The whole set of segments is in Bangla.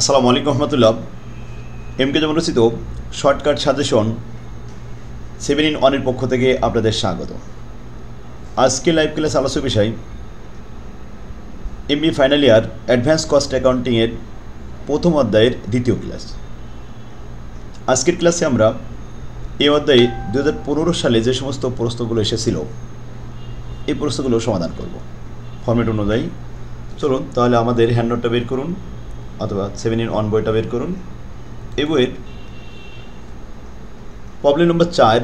আসসালামু আলাইকুম রহমতুল্লাহ। এম কে যেমন রচিত শর্টকাট সাজেশন সেভেন ইন ওয়ানের পক্ষ থেকে আপনাদের স্বাগত। আজকে লাইভ ক্লাস আলোচনা বিষয় MB final year advance cost অ্যাকাউন্টিংয়ের প্রথম অধ্যায়ের দ্বিতীয় ক্লাস আজকের ক্লাসে আমরা এই অধ্যায়ে দু হাজার পনেরো সালে যে সমস্ত প্রশ্নগুলো এসেছিল, এই প্রশ্নগুলো সমাধান করব। ফর্মেট অনুযায়ী, চলুন তাহলে আমাদের হ্যান্ডনোটটা বের করুন। অথবা সেভেন ইন ওয়ান বইটা বের করুন। এই বইয়ের প্রবলেম নম্বর চার,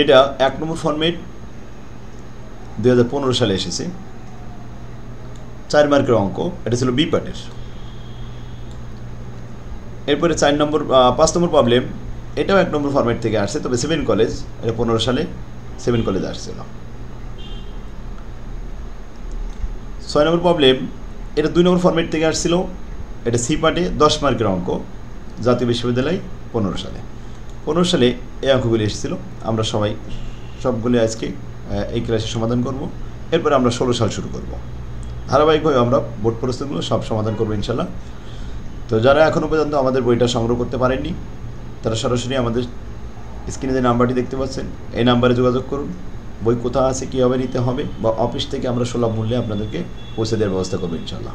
এটা এক নম্বর ফর্মেট দু হাজার পনেরো সালে এসেছে। চার মার্কের অঙ্ক, এটা ছিল বি পার্টের এরপরে চার নম্বর পাঁচ নম্বর প্রবলেম এটাও এক নম্বর ফর্মেট থেকে আসছে, তবে সেভেন কলেজ এটা পনেরো সালে সেভেন কলেজ আসছিল। ছয় নম্বর প্রবলেম এটা দুই নম্বর ফর্মেট থেকে আসছিল। এটা সি পার্টে দশ মার্কের অঙ্ক, জাতীয় বিশ্ববিদ্যালয় পনেরো সালে। পনেরো সালে এই অঙ্কগুলি এসেছিল। আমরা সবাই সবগুলি আজকে এই ক্লাসে সমাধান করব। এরপরে আমরা ষোলো সাল শুরু করব। ধারাবাহিকভাবে আমরা বোর্ড পরিস্থিতিগুলো সব সমাধান করব ইনশাল্লাহ তো যারা এখনও পর্যন্ত আমাদের বইটা সংগ্রহ করতে পারেননি, তারা সরাসরি আমাদের স্ক্রিনে যে নাম্বারটি দেখতে পাচ্ছেন, এই নাম্বারে যোগাযোগ করুন। বই কোথায় আছে কীভাবে নিতে হবে বা অফিস থেকে আমরা সুলভ মূল্যে আপনাদেরকে পৌঁছে দেওয়ার ব্যবস্থা করব ইনশাল্লাহ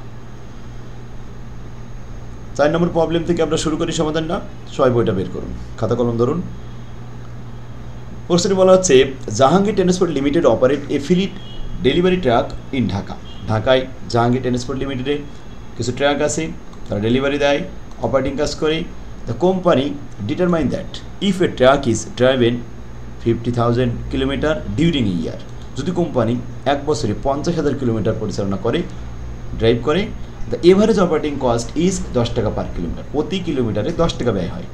চার নম্বর প্রবলেম থেকে আমরা শুরু করি সমাধানটা সবাই বইটা বের করুন, খাতা কলম ধরুন। প্রশ্নে বলা হচ্ছে, Jahangir transport limited operate a fleet delivery truck in Dhaka ঢাকায় জাহাঙ্গীর ট্রান্সপোর্ট লিমিটেডে কিছু ট্রাক আছে, তারা ডেলিভারি দেয় অপারেটিং কাজ করে। The company determine that if a truck is driven fifty thousand kilometer during year যদি কোম্পানি এক বছরে পঞ্চাশ হাজার কিলোমিটার পরিচালনা করে ড্রাইভ করে the average operating cost is দশ টাকা পার কিলোমিটার। প্রতি কিলোমিটারে দশ টাকা ব্যয় হয়।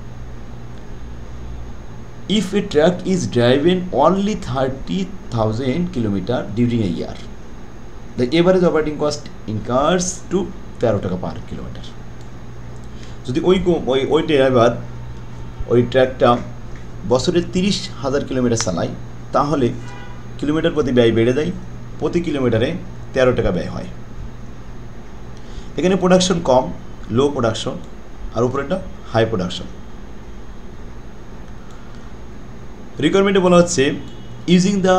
If a truck is driven only thirty thousand kilometer during a year the average operating cost incurs to তেরো টাকা পার কিলোমিটার যদি ওই ওই ওই ড্রাইভার ওই ট্র্যাকটা বছরে তিরিশ হাজার কিলোমিটার চালায়, তাহলে কিলোমিটার প্রতি ব্যয় বেড়ে যায়, প্রতি কিলোমিটারে তেরো টাকা ব্যয় হয়। এখানে প্রোডাকশন কম লো প্রোডাকশন আর উপরেটা হাই প্রোডাকশন রিকোয়ারমেন্টে বলা হচ্ছে using the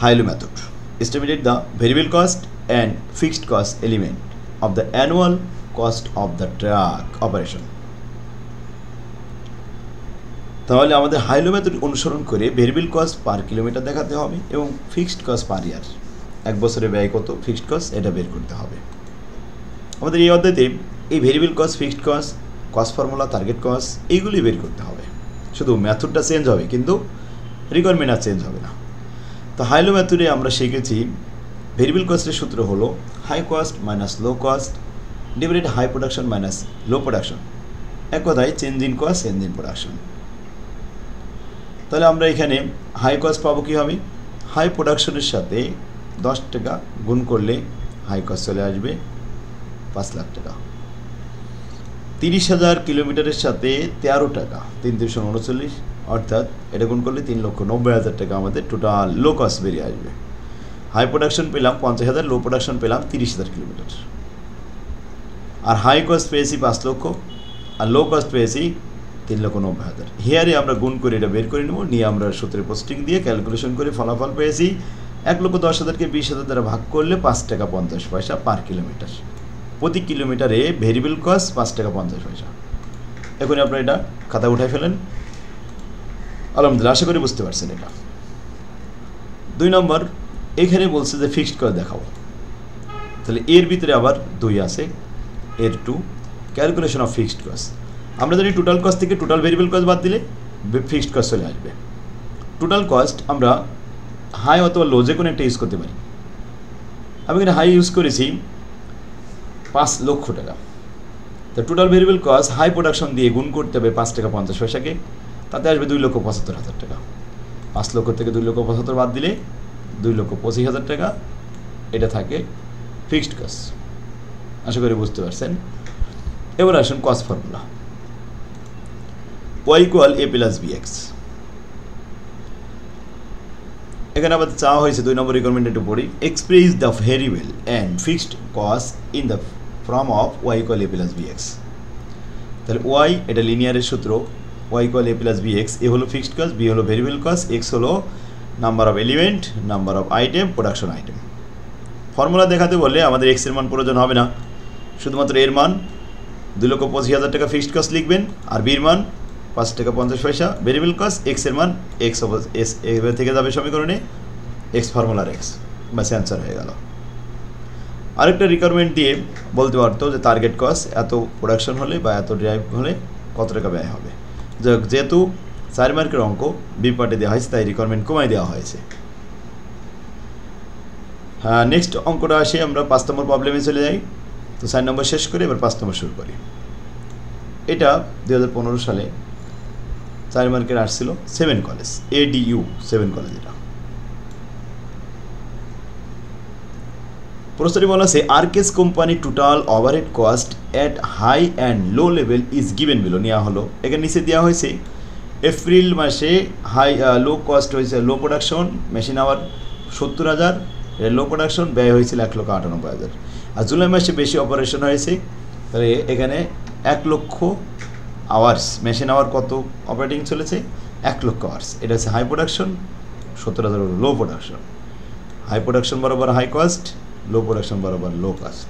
high low method estimated the variable cost and fixed cost element of the annual cost of the truck operation তাহলে আমাদের হাইলো মেথড অনুসরণ করে ভেরিয়েবল কস্ট পার কিলোমিটার দেখাতে হবে এবং ফিক্সড কস্ট পার ইয়ার এক বছরে ব্যয় কত? ফিক্সড কস্ট এটা বের করতে হবে। আমাদের এই অধ্যায়তে এই variable cost fixed cost cost formula target cost এইগুলি বের করতে হবে। শুধু মেথডটা চেঞ্জ হবে, কিন্তু রিকোয়ারমেন্ট আর চেঞ্জ হবে না। তো হাইলো মেথডে আমরা শিখেছি ভেরিয়েবল কস্টের সূত্র হলো high cost minus low cost divided high production minus low production এক কথায় change in cost change in production তাহলে আমরা এখানে হাই কস্ট পাবো কীভাবে হাই প্রোডাকশনের সাথে দশ টাকা গুণ করলে হাই কস্ট চলে আসবে পাঁচ লাখ টাকা। তিরিশ হাজার কিলোমিটারের সাথে তেরো টাকা, তিন তিনশো উনচল্লিশ, অর্থাৎ এটা গুণ করলে তিন লক্ষ নব্বই হাজার টাকা আমাদের টোটাল লো কস্ট বেরিয়ে আসবে। হাই প্রোডাকশন পেলাম পঞ্চাশ হাজার লো প্রোডাকশন পেলাম তিরিশ হাজার কিলোমিটার। আর হাই কস্ট পেয়েছি পাঁচ লক্ষ, আর লো কস্ট পেয়েছি তিন লক্ষ নব্বই হাজার। হেয়ারে আমরা গুণ করে এটা বের করে নেব, নিয়ে আমরা সূত্রে পোস্টিং দিয়ে ক্যালকুলেশন করে ফলাফল পেয়েছি। এক লক্ষ দশ হাজারকে বিশ হাজার দ্বারা ভাগ করলে পাঁচ টাকা পঞ্চাশ পয়সা পার কিলোমিটার প্রতি কিলোমিটারে ভেরিয়েবল কস্ট পাঁচ টাকা পঞ্চাশ পয়সা। এখন আপনারা এটা খাতা উঠাই ফেলেন। আলহামদুলিল্লাহ, আশা করি বুঝতে পারছেন এটা। দুই নম্বর, এখানে বলছে যে ফিক্সড কস্ট দেখাও তাহলে এর ভিতরে আবার দুই আছে, এর two calculation of fixed cost আমরা যদি টোটাল কস্ট থেকে টোটাল ভেরিয়েবল কস্ট বাদ দিলে ফিক্সড কস্ট চলে আসবে। টোটাল কস্ট আমরা হাই অথবা লো যে কোনো একটা ইউজ করতে পারি। আমি এখানে হাই ইউজ করেছি পাঁচ লক্ষ টাকা। তো total variable cost high production দিয়ে গুণ করতে হবে পাঁচ টাকা পঞ্চাশ পয়সাকে। তাতে আসবে দুই লক্ষ পঁচাত্তর হাজার টাকা। পাঁচ লক্ষ থেকে দুই লক্ষ পঁচাত্তর বাদ দিলে দুই লক্ষ পঁচিশ হাজার টাকা। এটা থাকে ফিক্সড কস্ট আশা করি বুঝতে পারছেন। এবার আসুন cost formula Y equal A plus B X এখানে আমাদের চাওয়া হয়েছে দুই নম্বর রিকোয়ারমেন্ট একটু পড়ি। Express the variable and fixed cost in the form of Y equal A plus B X তাহলে ওয়াই এটা লিনিয়ারের সূত্র। Y equal A plus B X A হলো ফিক্সড কস্ট বি হলো ভেরিয়েবল কস্ট এক্স হলো number of element number of item production item formula দেখাতে বললে আমাদের এক্সের মান প্রয়োজন হবে না। শুধুমাত্র এর মান। দু লক্ষ পঁচিশ হাজার টাকা ফিক্সড কস্ট লিখবেন, আর বির মান পাঁচ টাকা পঞ্চাশ পয়সা ভেরিয়েবল কস্ট এক্সের মান এক্স এস এভাবে থেকে যাবে সমীকরণে এক্স ফর্মুলার এক্স ব্যাস অ্যান্সার হয়ে গেল। আরেকটা রিকোয়ারমেন্ট দিয়ে বলতে পারতো যে টার্গেট কস্ট এত প্রোডাকশন হলে বা এত ড্রাইভ হলে কত টাকা ব্যয় হবে। যেহেতু চার মার্কের অঙ্ক বি পার্টে দেওয়া হয়েছে, তাই রিকোয়ারমেন্ট কমাই দেওয়া হয়েছে। হ্যাঁ নেক্সট অঙ্কটা আসে, আমরা পাঁচ নম্বর প্রবলেমে চলে যাই। তো চার নম্বর শেষ করে এবার পাঁচ নম্বর শুরু করি। এটা দু হাজার পনেরো সালে চার মার্কের আসছিল seven college ADU seven college এটা। প্রশ্নটি বলা আছে আরকেস company total overhead cost at high and low level is given below নেওয়া হলো। এখানে নিচে দেওয়া হয়েছে এপ্রিল মাসে হাই লো কস্ট হয়েছে লো প্রোডাকশন মেশিন আওয়ার সত্তর হাজার লো প্রোডাকশন ব্যয় হয়েছিল এক লক্ষ আটানব্বই হাজার। আর জুলাই মাসে বেশি অপারেশন হয়েছে, তাহলে এখানে এক লক্ষ আওয়ার্স মেশিন আওয়ার কত অপারেটিং চলেছে? এক লক্ষ আওয়ার্স এটা হচ্ছে হাই প্রোডাকশন সত্তর হাজার লো প্রোডাকশন হাই প্রোডাকশন বরাবর হাই কস্ট low production বরাবর low cost.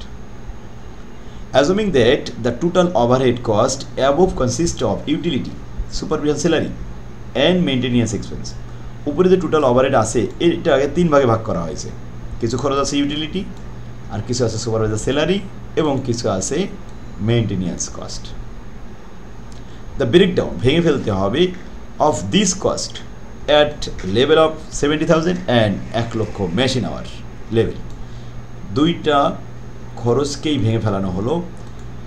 Assuming that the total overhead cost above consist of utility supervision salary and maintenance expense উপরে যে টোটাল ওভারহেড আছে, এটা আগে তিন ভাগে ভাগ করা হয়েছে। কিছু খরচ আছে ইউটিলিটি আর কিছু আছে সুপারভাইজার স্যালারি এবং কিছু আছে মেনটেনেন্স কস্ট দ্য ব্রেকডাউন ভেঙে ফেলতে হবে of this cost at level of seventy thousand and এক লক্ষ মেশিন আওয়ার লেভেল দুইটা খরচকেই ভেঙে ফেলানো হলো,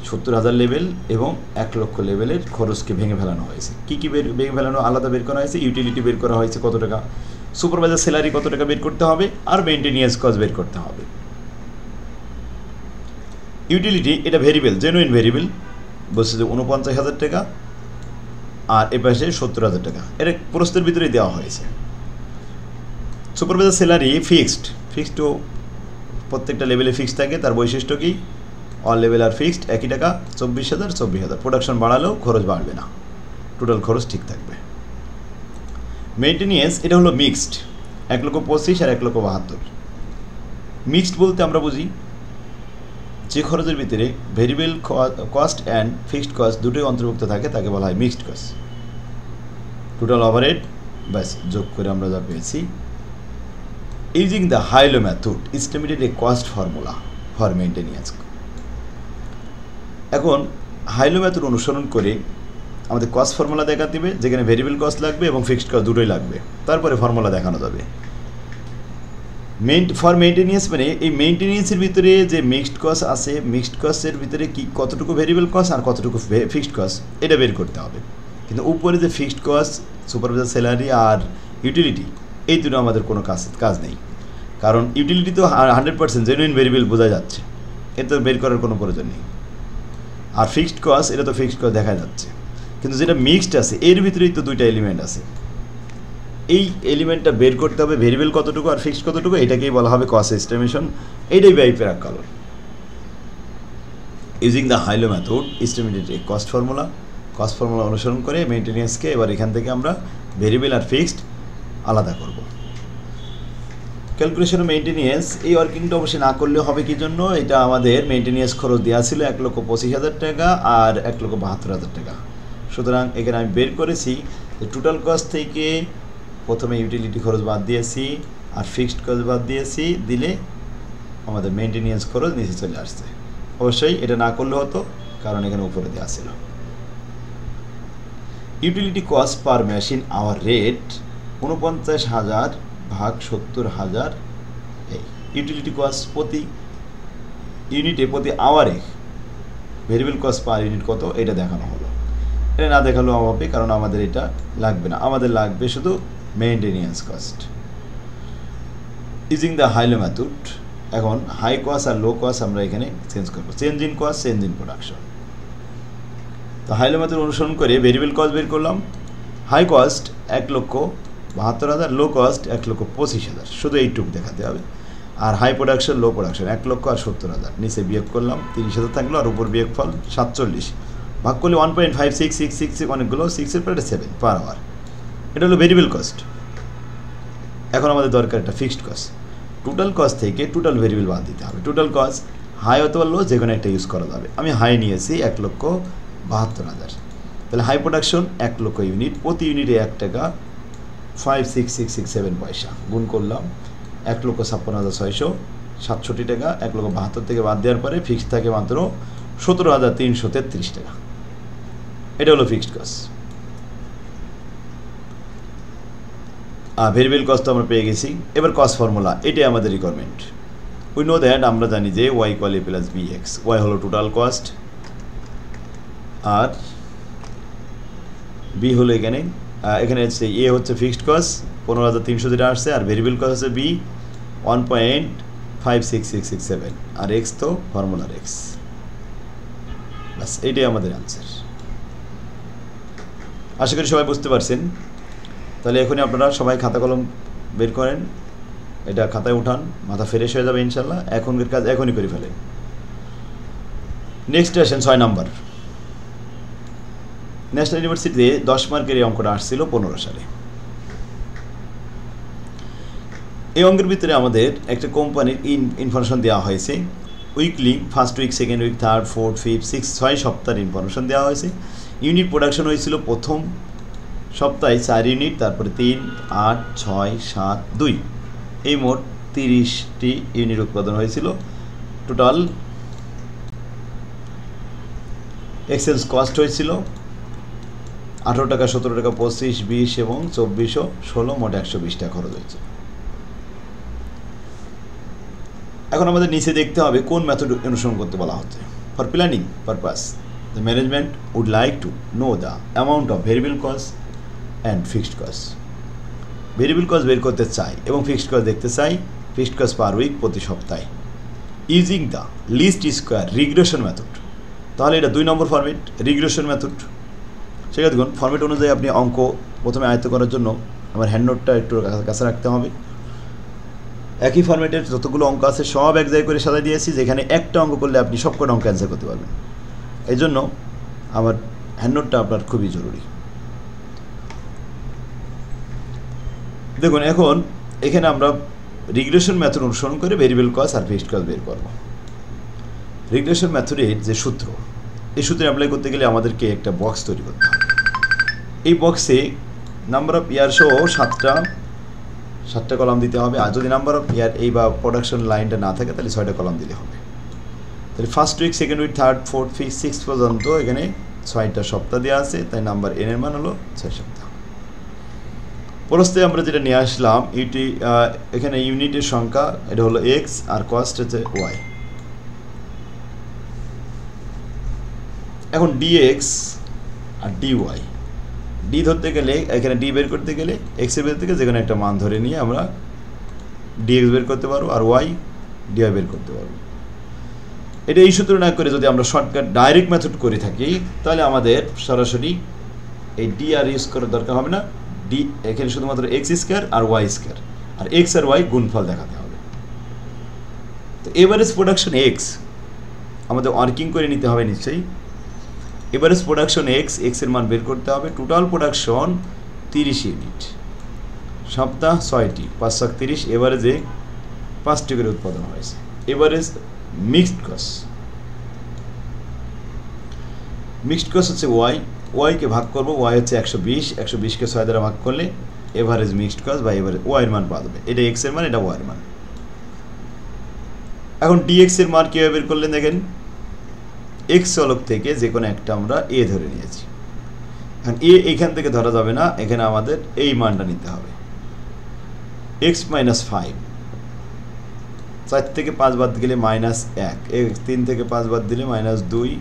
সত্তর হাজার লেভেল এবং এক লক্ষ লেভেলের খরচকে ভেঙে ফেলানো হয়েছে। কী কী বের, ভেঙে ফেলানো, আলাদা বের করা হয়েছে ইউটিলিটি বের করা হয়েছে কত টাকা সুপারভাইজার স্যালারি কত টাকা বের করতে হবে, আর মেনটেনিয়েন্স কস্ট বের করতে হবে। ইউটিলিটি এটা ভেরিয়েবল জেনুইন ভেরিয়েবল বলছে যে উনপঞ্চাশ হাজার টাকা আর এ পাশে সত্তর হাজার টাকা। এটা প্রস্তের ভিতরেই দেওয়া হয়েছে। সুপারভাইজার স্যালারি ফিক্সড ফিক্সড প্রত্যেকটা লেভেলে ফিক্সড থাকে। তার বৈশিষ্ট্য কি? অল লেভেল আর ফিক্সড একই টাকা, চব্বিশ হাজার চব্বিশ হাজার। প্রোডাকশন বাড়ালেও খরচ বাড়বে না। টোটাল খরচ ঠিক থাকবে। মেনটেনিয়েন্স এটা হলো মিক্সড এক লক্ষ পঁচিশ আর এক লক্ষ বাহাত্তর। মিক্সড বলতে আমরা বুঝি, যে খরচের ভিতরে variable cost and fixed cost দুটোই অন্তর্ভুক্ত থাকে, তাকে বলা হয় মিক্সড কস্ট টোটাল ওভারহেড ব্যাস যোগ করে আমরা যা পেয়েছি। Using the high low method, estimated a cost formula for maintenance. এখন হাইলো মেথড অনুসরণ করে আমাদের কস্ট ফর্মুলা দেখা দিবে যেখানে ভেরিয়েবল কস্ট লাগবে এবং ফিক্সড কস্ট দুটোই লাগবে। তারপরে ফর্মুলা দেখানো যাবে। মেইন ফর মেনটেনিয়েন্স মানে এই মেনটেনিয়েন্সের ভিতরে যে মিক্সড কস্ট আছে মিক্সড কস্টের ভিতরে কি কতটুকু ভেরিয়েবল কস্ট আর কতটুকু ফিক্সড কস্ট এটা বের করতে হবে। কিন্তু উপরে যে ফিক্সড কস্ট সুপারভাইজার স্যালারি আর ইউটিলিটি এই দুটো আমাদের কোনো কাজ কাজ নেই। কারণ ইউটিলিটি তো হান্ড্রেড পার্সেন্ট জেনুইন ভেরিয়েবল বোঝা যাচ্ছে। এ তো বের করার কোনো প্রয়োজন নেই। আর ফিক্সড কস্ট এটা তো ফিক্সড কস্ট দেখা যাচ্ছে। কিন্তু যেটা মিক্সড আছে, এর ভিতরেই তো দুইটা এলিমেন্ট আছে। এই এলিমেন্টটা বের করতে হবে ভেরিয়েবল কতটুকু আর ফিক্সড কতটুকু, এটাকেই বলা হবে কস্ট এস্টিমেশন এইটাই ব্যয় ফেরাক কালর using the high low method estimated a cost formula cost formula অনুসরণ করে মেনটেনেন্সকে এবার এখান থেকে আমরা ভেরিয়েবল আর ফিক্সড আলাদা করব। ক্যালকুলেশন মেনটেনিয়েন্স এই ওয়ার্কিংটা অবশ্যই না করলে হবে কি জন্য? এটা আমাদের মেনটেনিয়েন্স খরচ দেওয়া ছিল এক লক্ষ পঁচিশ হাজার টাকা আর এক লক্ষ বাহাত্তর হাজার টাকা। সুতরাং এখানে আমি বের করেছি যে টোটাল কস্ট থেকে প্রথমে ইউটিলিটি খরচ বাদ দিয়েছি আর ফিক্সড কস্ট বাদ দিয়েছি, দিলে আমাদের মেনটেনিয়েন্স খরচ নিচে চলে আসছে। অবশ্যই এটা না করলে হতো, কারণ এখানে উপরে দেওয়া ছিল। Utility cost per machine hour rate উনপঞ্চাশ হাজার ভাগ সত্তর হাজার ইউটিলিটি কস্ট প্রতি ইউনিটে প্রতি আওয়ারে ভেরিয়েবল কস্ট পার ইউনিট কত? এটা দেখানো হলো। এটা না দেখালেও হবে, কারণ আমাদের এটা লাগবে না। আমাদের লাগবে শুধু maintenance cost using the high low method এখন হাই কস্ট আর লো কস্ট আমরা এখানে চেঞ্জ করব। Change in cost change in production তো হাইলো ম্যাথড অনুসরণ করে ভেরিয়েবল কস্ট বের করলাম। হাই কস্ট এক লক্ষ বাহাত্তর হাজার লো কস্ট এক লক্ষ পঁচিশ হাজার। শুধু এইটুকু দেখাতে হবে। আর হাই প্রোডাকশন লো প্রোডাকশন এক লক্ষ আর সত্তর হাজার। নিচে বিয়োগ করলাম, তিরিশ হাজার থাকল আর উপর বিয়োগ ফল সাতচল্লিশ। ভাগ করলে one point five six six six অনেকগুলো সিক্সের পরে সেভেন পার আওয়ার এটা হলো ভেরিয়েবল কস্ট এখন আমাদের দরকার একটা ফিক্সড কস্ট টোটাল কস্ট থেকে টোটাল ভেরিয়েবল বাদ দিতে হবে। টোটাল কস্ট হাই অথবা লো যে কোনো একটা ইউজ করা যাবে। আমি হাই নিয়েছি এক লক্ষ বাহাত্তর হাজার। তাহলে হাই প্রোডাকশন এক লক্ষ ইউনিট প্রতি ইউনিটে এক টাকা five six six six seven পয়সা। গুণ করলাম এক লক্ষ ছাপ্পান্ন হাজার ছয়শো সাতষট্টি টাকা, এক লক্ষ বাহাত্তর থেকে বাদ দেওয়ার পরে ফিক্সড থাকে মাত্র সতেরো হাজার তিনশো তেত্রিশ টাকা। এটা হলো ফিক্সড কস্ট আর ভেরিয়েবল কস্ট আমরা পেয়ে গেছি। এবার কস্ট ফর্মুলা এটাই আমাদের রিকোয়ারমেন্ট উই নো দ্যাট আমরা জানি যে Y equal plus B X Y হলো টোটাল কস্ট আর বি হলো এখানে এখানে হচ্ছে এ হচ্ছে ফিক্সড কস্ট পনেরো হাজার তিনশো যেটা আসছে, আর ভেরিয়েবল কস্ট হচ্ছে B one point five six six six seven আর এক্স তো ফর্মুলার এক্স বাস এইটাই আমাদের অ্যান্সার আশা করি সবাই বুঝতে পারছেন। তাহলে এখনই আপনারা সবাই খাতা কলম বের করেন, এটা খাতায় উঠান, মাথা ফ্রেশ হয়ে যাবে ইনশাল্লাহ। এখনকার কাজ এখনই করে ফেলেন। নেক্সট আসেন ছয় নাম্বার ন্যাশনাল ইউনিভার্সিটিতে দশ মার্কের এই অঙ্কটা আসছিল পনেরো সালে। এই অঙ্কের ভিতরে আমাদের একটা কোম্পানির ইন ইনফরমেশন দেওয়া হয়েছে। Weekly first week second week third fourth fifth six ছয় সপ্তাহের ইনফরমেশন দেওয়া হয়েছে। ইউনিট প্রোডাকশন হয়েছিল প্রথম সপ্তাহে চার ইউনিট তারপরে তিন, আট, ছয়, সাত, দুই। এই মোট তিরিশটি ইউনিট উৎপাদন হয়েছিল। টোটাল এক্সচেঞ্জ কস্ট হয়েছিল আঠেরো টাকা, সতেরো টাকা, পঁচিশ, বিশ এবং চব্বিশশো ষোলো মোট একশো বিশ টাকা খরচ হয়েছে। এখন আমাদের নিচে দেখতে হবে কোন মেথড অনুসরণ করতে বলা হচ্ছে। For planning purpose the management would like to know the amount of variable cost and fixed cost variable cost বের করতে চাই এবং ফিক্সড কস্ট দেখতে চাই ফিক্সড কস্ট পার উইক প্রতি সপ্তাহে। Using the least square regression method তাহলে এটা দুই নম্বর ফর্মেট রিগ্রেশন মেথড সেক্ষেত্রে দেখুন ফর্মেট অনুযায়ী আপনি অঙ্ক প্রথমে আয়ত্ত করার জন্য আমার হ্যান্ড নোটটা একটু কাছে রাখতে হবে। একই ফর্মেটের যতগুলো অঙ্ক আছে, সব এক জায়গায় করে সাজাই দিয়েছি, যেখানে একটা অঙ্ক করলে আপনি সব কটা অঙ্ক অ্যান্সার করতে পারবেন। এই জন্য আমার হ্যান্ড নোটটা আপনার খুবই জরুরি। দেখুন, এখন এখানে আমরা রিগ্রেশন মেথড অনুসরণ করে ভেরিয়েবল কস্ট আর ফিক্সড কস্ট বের করব। রিগ্রেশন মেথডের যে সূত্র, এই সূত্রে অ্যাপ্লাই করতে গেলে আমাদেরকে একটা বক্স তৈরি করতে হবে। এই বক্সে নাম্বার অফ ইয়ার সহ সাতটা সাতটা কলাম দিতে হবে। আর যদি নাম্বার অফ ইয়ার এই বা প্রোডাকশন লাইনটা না থাকে, তাহলে ছয়টা কলাম দিলে হবে। তাহলে first week second week third fourth fifth six পর্যন্ত এখানে ছয়টা সপ্তাহ দেওয়া আছে। তাই নাম্বার এনের মান হলো ছয় সপ্তাহ। প্রস্তে আমরা যেটা নিয়ে আসলাম ইউটি এখানে ইউনিটের সংখ্যা, এটা হলো এক্স আর কস্ট হচ্ছে ওয়াই এখন ডিএক্স আর ডিওয়াই ডি ধরতে গেলে, এখানে ডি বের করতে গেলে এক্সের বের থেকে যেখানে একটা মান ধরে নিয়ে আমরা ডিএক্স বের করতে পারব আর ওয়াই ডিওয়াই বের করতে পারব। এটা এই সূত্র না করে যদি আমরা শর্টকাট ডাইরেক্ট মেথড করে থাকি, তাহলে আমাদের সরাসরি এই ডি আর ইউজ করার দরকার হবে না। ডি এখানে শুধুমাত্র এক্স স্কোয়ার আর ওয়াই স্কোয়ার আর এক্স আর ওয়াই গুণফল দেখাতে হবে। তো এভারেজ প্রোডাকশন এক্স আমাদের ওয়ার্কিং করে নিতে হবে নিশ্চয়ই। এভারেজ প্রোডাকশন এক্স এক্সের মান বের করতে হবে। টোটাল প্রোডাকশন তিরিশ ইউনিট সপ্তাহ ছয়টি, পাঁচ সাত তিরিশ, এভারেজে পাঁচটি করে উৎপাদন হয়েছে। Average mixed cost mixed cost হচ্ছে ওয়াই ওয়াইকে ভাগ করব ওয়াই হচ্ছে একশো বিশ, একশো বিশকে ছয় দ্বারা ভাগ করলে এভারেজ মিক্সড কস বা এভারেজ ওয়াইয়ের মান পাওয়া যাবে। এটা এক্সের মান, এটা ওয়াইয়ের মান। এখন ডিএক্স এর মান কীভাবে বের করলেন দেখেন? এক্স চলক থেকে যে কোনো একটা আমরা এ ধরে নিয়েছি। এখন এ এখান থেকে ধরা যাবে না, এখানে আমাদের এই মানটা নিতে হবে। এক্স মাইনাস ফাইভ চার থেকে পাঁচ বাদ গেলে মাইনাস এক। তিন থেকে পাঁচ বাদ দিলে মাইনাস দুই।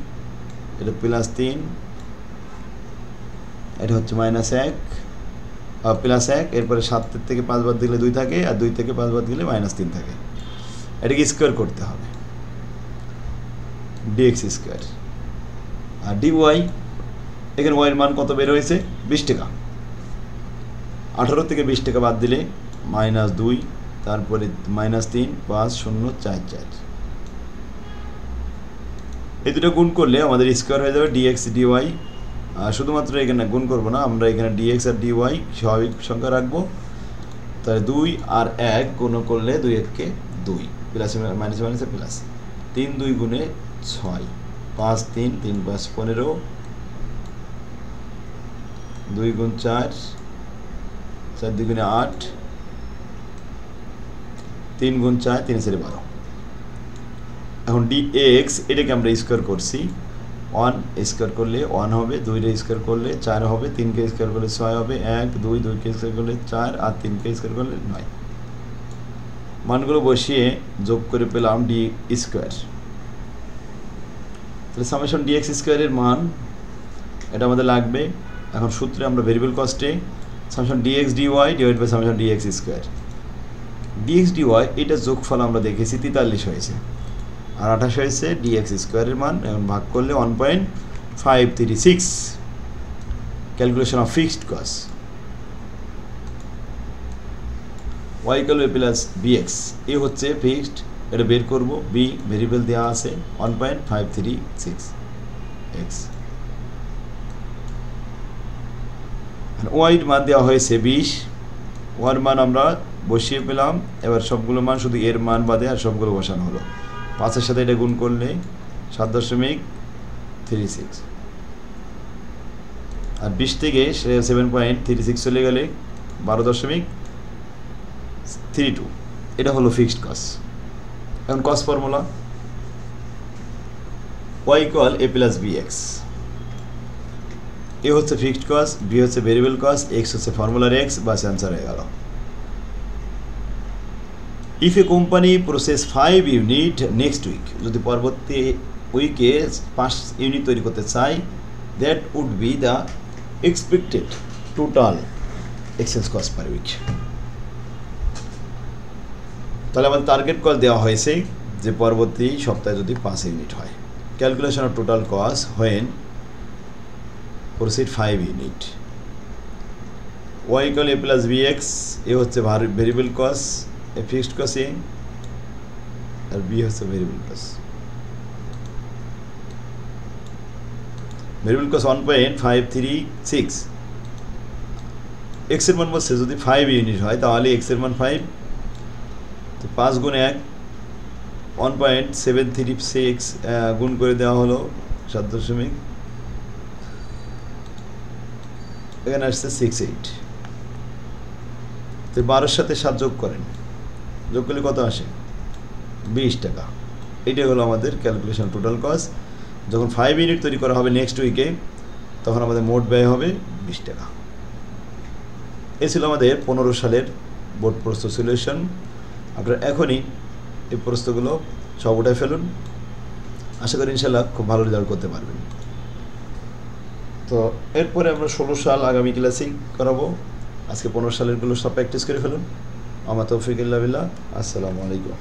এটা প্লাস তিন। এটা হচ্ছে মাইনাস এক। প্লাস এক। এরপরে সাতের থেকে পাঁচ বাদ দিলে দুই থাকে, আর দুই থেকে পাঁচ বাদ দিলে মাইনাস তিন থাকে। এটাকে স্কোয়ার করতে হবে। ডিএক্স স্কোয়ার আর ডি ওয়াই এখানে ওয়াইয়ের মান কত বের হয়েছে? বিশ টাকা। আঠারো থেকে বিশ টাকা বাদ দিলে মাইনাস দুই, তারপরে মাইনাস তিন, পাঁচ, শূন্য, চার চার। এই দুটো গুণ করলে আমাদের স্কোয়ার হয়ে যাবে ডিএক্স ডিওয়াই শুধুমাত্র এখানে গুণ করব না, আমরা এখানে ডিএক্স আর ডিওয়াই স্বাভাবিক সংখ্যা রাখব। তাহলে দুই আর এক গুণ করলে দুই এককে দুই প্লাস মাইনাসে মাইনাসে প্লাস তিন দুই গুণে ছয়। পাঁচ তিন তিন পাঁচ পনেরো। দুই গুণ চার চার দুই গুণে আট। তিন গুণ চার, তিন চারে বারো। এখন ডি এক্স এটাকে আমরা স্কোয়ার করছি। ওয়ান স্কোয়ার করলে ওয়ান হবে, দুইটা স্কোয়ার করলে চার হবে, তিনকে স্কোয়ার করলে ছয় হবে, এক, দুই, দুইকে স্কোয়ার করলে চার, আর তিনকে স্কোয়ার করলে নয়। মানগুলো বসিয়ে যোগ করে পেলাম ডি স্কোয়ার তাহলে সামেশন ডিএক্স স্কোয়ারের মান, এটা আমাদের লাগবে। এখন সূত্রে আমরা variable কস্টে summation DX DY divide by summation DX square DX DY এটা যোগফল আমরা দেখেছি তেতাল্লিশ হয়েছে। আর আঠাশ হয়েছে ডিএক্স স্কোয়ারের মান, এখন ভাগ করলে one point five three six calculation of fixed cost Y equal A plus BX A হচ্ছে ফিক্সড এটা বের করব বি ভেরিয়েবল দেওয়া আছে one point five three six X wide মান দেওয়া হয়েছে বিশ। ওয়ার মান আমরা বসিয়ে পেলাম, এবার সবগুলো মান শুধু এর মান বাদে আর সবগুলো বসানো হলো। পাঁচের সাথে এটা গুণ করলে সাত দশমিক থ্রি সিক্স আর বিশ থেকে সেভেন পয়েন্ট থ্রি সিক্স চলে গেলে বারো দশমিক থ্রি টু এটা হলো ফিক্সড কস্ট এখন cost formula Y equal A plus B X A হচ্ছে ফিক্সড কস বি হচ্ছে ভেরিয়েবল কস এক্স হচ্ছে ফর্মুলার এক্স বাস অ্যান্সার হয়ে গেল। If a company process five unit next week যদি পরবর্তী উইকে পাঁচ ইউনিট তৈরি করতে চাই that would be the expected total exchange cost per week তাহলে আমাদের টার্গেট কল দেওয়া হয়েছে যে পরবর্তী সপ্তাহে যদি পাঁচ ইউনিট হয়। Calculation of total cost when proceed five unit Y equal A plus B X A হচ্ছে variable cost A fixed cost A R B হচ্ছে variable cost variable cost one point five three six এক্সের মান বলছে, যদি ফাইভ ইউনিট হয়, তাহলে এক্সের মান ফাইভ তো পাঁচ গুণ এক one point seven three six গুণ করে দেওয়া হলো সাত দশমিক। এখানে আসছে সিক্স এইট তো বারোর সাথে সাত যোগ করেন। যোগ করলে কত আসে? বিশ টাকা। এটাই হলো আমাদের ক্যালকুলেশন টোটাল কস্ট যখন ফাইভ ইউনিট তৈরি করা হবে নেক্সট উইকে তখন আমাদের মোট ব্যয় হবে বিশ টাকা। এ ছিল আমাদের পনেরো সালের বোর্ড প্রস্তুত সলিউশন আপনারা এখনই এই প্রশ্নগুলো সব উঠে ফেলুন। আশা করি ইনশাল্লাহ খুব ভালো রেজাল্ট করতে পারবেন। তো এরপরে আমরা ষোলো সাল আগামী ক্লাসেই করাবো। আজকে পনেরো সালেরগুলো সব প্র্যাকটিস করে ফেলুন। আমার তৌফিকুল্লাহ আসসালামু আলাইকুম।